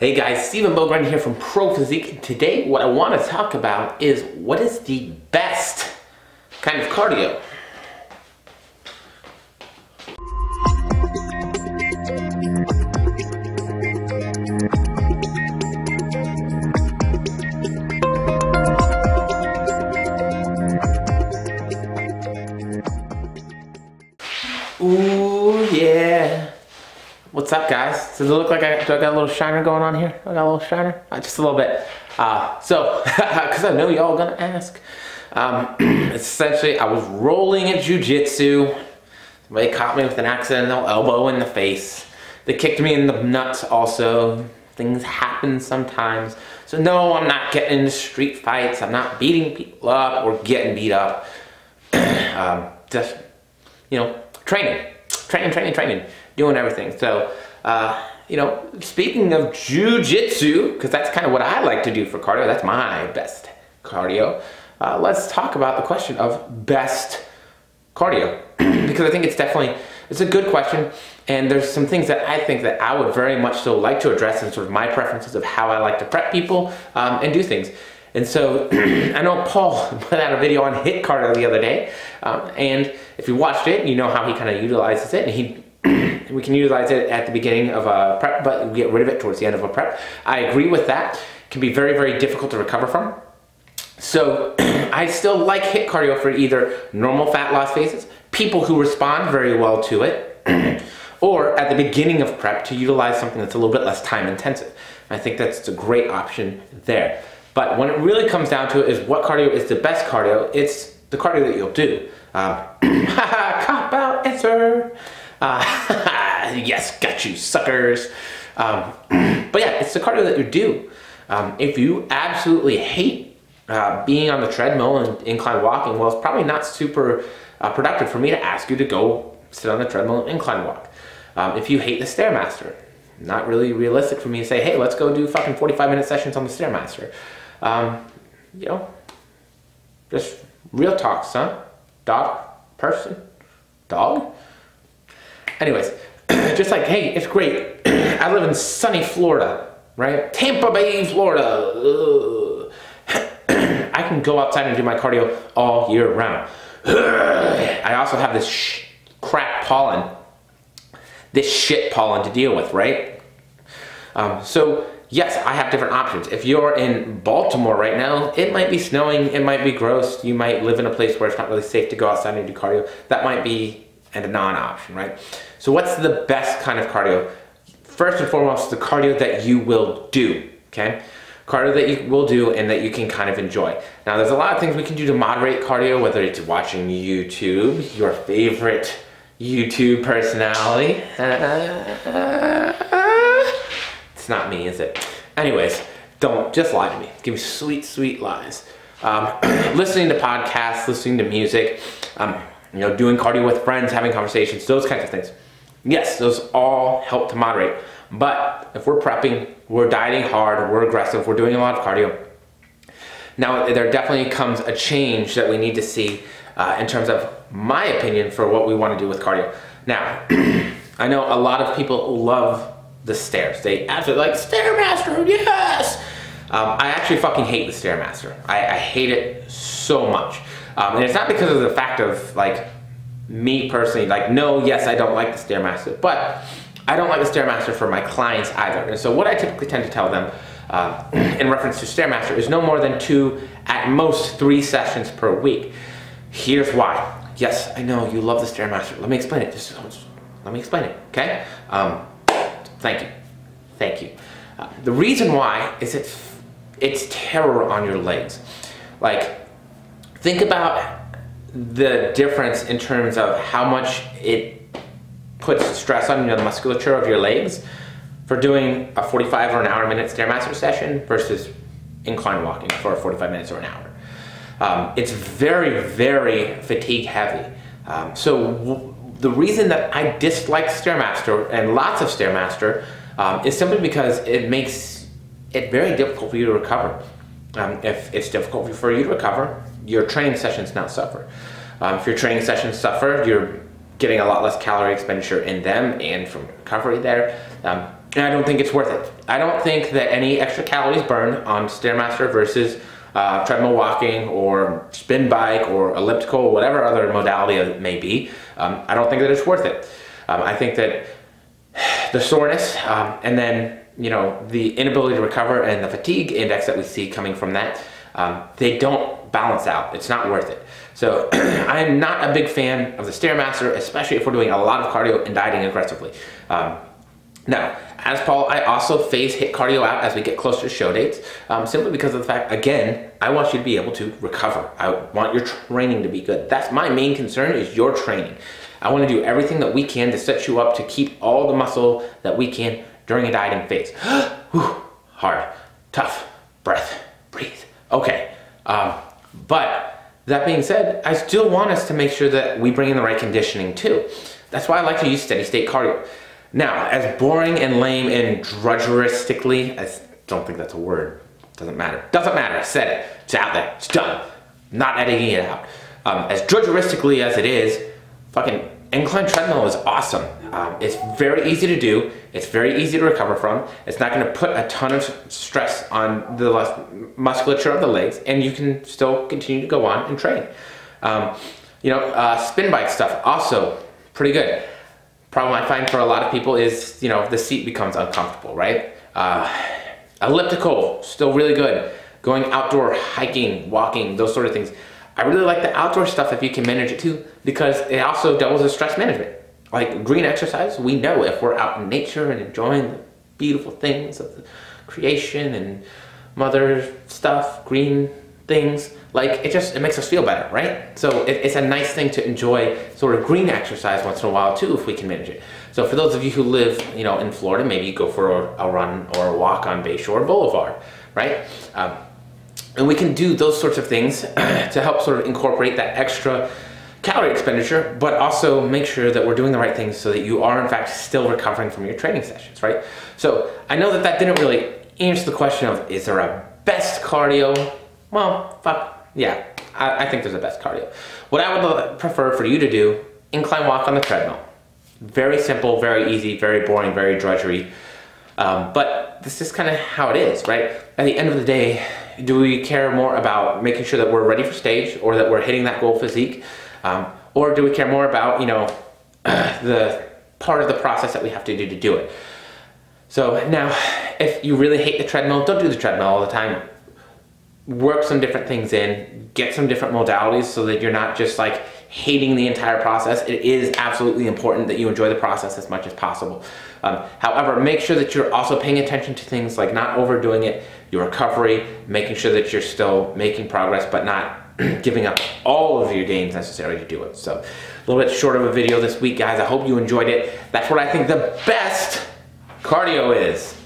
Hey guys, Stephen Beaugrand here from Pro Physique. Today, what I want to talk about is what is the best kind of cardio. What's up, guys? Does it look like I, do I got a little shiner going on here? I got a little shiner? Uh, just a little bit. Uh, so, because I know y'all gonna ask. Um, essentially, I was rolling at jujitsu. Somebody caught me with an accidental elbow in the face. They kicked me in the nuts also. Things happen sometimes. So no, I'm not getting into street fights. I'm not beating people up or getting beat up. um, just, you know, training, training, training, training doing everything. So, uh, you know, speaking of jujitsu, because that's kind of what I like to do for cardio, that's my best cardio. Uh, let's talk about the question of best cardio, because I think it's definitely, it's a good question, and there's some things that I think that I would very much so like to address in sort of my preferences of how I like to prep people um, and do things. And so I know Paul put out a video on HIIT cardio the other day, um, and if you watched it, you know how he kind of utilizes it, and he we can utilize it at the beginning of a prep, but get rid of it towards the end of a prep. I agree with that. It can be very, very difficult to recover from. So I still like HIIT cardio for either normal fat loss phases, people who respond very well to it, or at the beginning of prep to utilize something that's a little bit less time intensive. I think that's a great option there. But when it really comes down to it is what cardio is the best cardio, it's the cardio that you'll do. Um, cop out answer. Uh, yes, got you, suckers. Um, but yeah, it's the cardio that you do. Um, if you absolutely hate uh, being on the treadmill and incline walking, well, it's probably not super uh, productive for me to ask you to go sit on the treadmill and incline walk. Um, if you hate the Stairmaster, not really realistic for me to say, hey, let's go do fucking 45 minute sessions on the Stairmaster. Um, you know, just real talk, son. Dog, person, dog. Anyways, just like, hey, it's great. I live in sunny Florida, right? Tampa Bay, Florida. I can go outside and do my cardio all year round. I also have this crap pollen, this shit pollen to deal with, right? Um, so yes, I have different options. If you're in Baltimore right now, it might be snowing, it might be gross, you might live in a place where it's not really safe to go outside and do cardio. That might be a non-option, right? So what's the best kind of cardio? First and foremost, the cardio that you will do, okay? Cardio that you will do and that you can kind of enjoy. Now, there's a lot of things we can do to moderate cardio, whether it's watching YouTube, your favorite YouTube personality. it's not me, is it? Anyways, don't, just lie to me. Give me sweet, sweet lies. Um, listening to podcasts, listening to music, um, you know, doing cardio with friends, having conversations, those kinds of things. Yes, those all help to moderate. But if we're prepping, we're dieting hard, we're aggressive, we're doing a lot of cardio. Now, there definitely comes a change that we need to see uh, in terms of my opinion for what we want to do with cardio. Now, I know a lot of people love the stairs. They absolutely like Stairmaster, yes! Um, I actually fucking hate the Stairmaster. I, I hate it so much. Um, and it's not because of the fact of like me personally, like no, yes, I don't like the Stairmaster, but I don't like the Stairmaster for my clients either. And so what I typically tend to tell them uh, in reference to Stairmaster is no more than two, at most three sessions per week. Here's why. Yes, I know you love the Stairmaster. Let me explain it. Just let me explain it, okay? Um, thank you. Thank you. Uh, the reason why is it's, it's terror on your legs. Like, think about the difference in terms of how much it puts stress on the musculature of your legs for doing a 45 or an hour minute Stairmaster session versus incline walking for 45 minutes or an hour. Um, it's very, very fatigue heavy. Um, so the reason that I dislike Stairmaster and lots of Stairmaster um, is simply because it makes it very difficult for you to recover. Um, if it's difficult for you to recover, your training sessions not suffer. Um, if your training sessions suffer, you're getting a lot less calorie expenditure in them and from recovery there. Um, and I don't think it's worth it. I don't think that any extra calories burned on Stairmaster versus uh, treadmill walking or spin bike or elliptical, whatever other modality it may be, um, I don't think that it's worth it. Um, I think that the soreness um, and then you know the inability to recover and the fatigue index that we see coming from that, um, they don't balance out. It's not worth it. So I am not a big fan of the Stairmaster, especially if we're doing a lot of cardio and dieting aggressively. Um, now, as Paul, I also phase HIIT cardio out as we get closer to show dates, um, simply because of the fact, again, I want you to be able to recover. I want your training to be good. That's my main concern is your training. I want to do everything that we can to set you up to keep all the muscle that we can during a dieting phase. Whew, hard, tough, breath, breathe. Okay, um, but that being said, I still want us to make sure that we bring in the right conditioning too. That's why I like to use steady state cardio. Now, as boring and lame and drudgeristically, I don't think that's a word. Doesn't matter. Doesn't matter. I said it. It's out there. It's done. Not editing it out. Um, as drudgeristically as it is, fucking incline treadmill is awesome. Um, it's very easy to do. It's very easy to recover from. It's not going to put a ton of stress on the musculature of the legs, and you can still continue to go on and train. Um, you know, uh, spin bike stuff also pretty good problem I find for a lot of people is, you know, the seat becomes uncomfortable, right? Uh, elliptical, still really good. Going outdoor, hiking, walking, those sort of things. I really like the outdoor stuff if you can manage it too, because it also doubles as stress management. Like green exercise, we know if we're out in nature and enjoying the beautiful things of the creation and mother stuff, green things, like it just it makes us feel better, right? So it, it's a nice thing to enjoy sort of green exercise once in a while too, if we can manage it. So for those of you who live, you know, in Florida, maybe you go for a, a run or a walk on Bayshore Boulevard, right? Um, and we can do those sorts of things to help sort of incorporate that extra calorie expenditure, but also make sure that we're doing the right things so that you are in fact still recovering from your training sessions, right? So I know that that didn't really answer the question of is there a best cardio well, fuck, yeah, I, I think there's a best cardio. What I would prefer for you to do, incline walk on the treadmill. Very simple, very easy, very boring, very drudgery. Um, but this is kind of how it is, right? At the end of the day, do we care more about making sure that we're ready for stage or that we're hitting that goal physique? Um, or do we care more about, you know, the part of the process that we have to do to do it? So now, if you really hate the treadmill, don't do the treadmill all the time work some different things in, get some different modalities so that you're not just like hating the entire process. It is absolutely important that you enjoy the process as much as possible. Um, however, make sure that you're also paying attention to things like not overdoing it, your recovery, making sure that you're still making progress, but not giving up all of your gains necessary to do it. So a little bit short of a video this week, guys. I hope you enjoyed it. That's what I think the best cardio is.